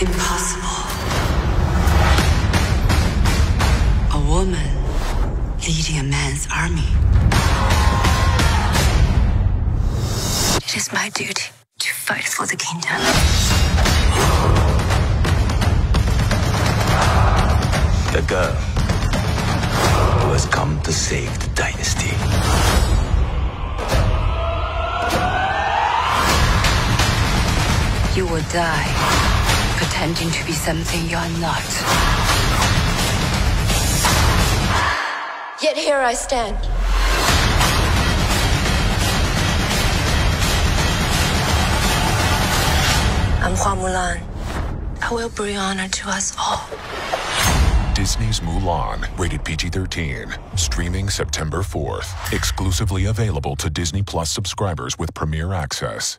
Impossible. A woman leading a man's army. It is my duty to fight for the kingdom. The girl who has come to save the dynasty. You will die pretending to be something you are not. Yet here I stand. I'm Hua Mulan. I will bring honor to us all. Disney's Mulan, rated PG 13. Streaming September 4th. Exclusively available to Disney Plus subscribers with Premier Access.